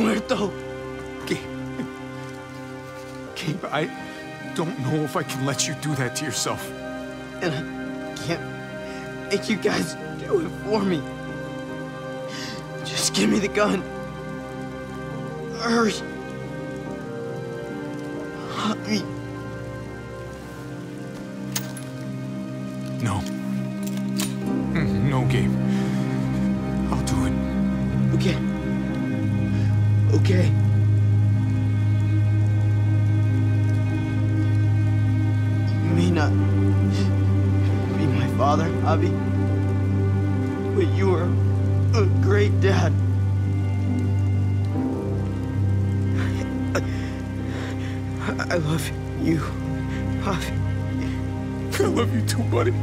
muerto. Gabe. Gabe, I don't know if I can let you do that to yourself. And I can't make you guys do it for me. Just give me the gun. Hurry. Hurry. No. Mm, No, Gabe. I'll do it. Okay. Okay. You may not be my father, Javi, but you are a great dad. I, I love you, Javi. I love you too, buddy.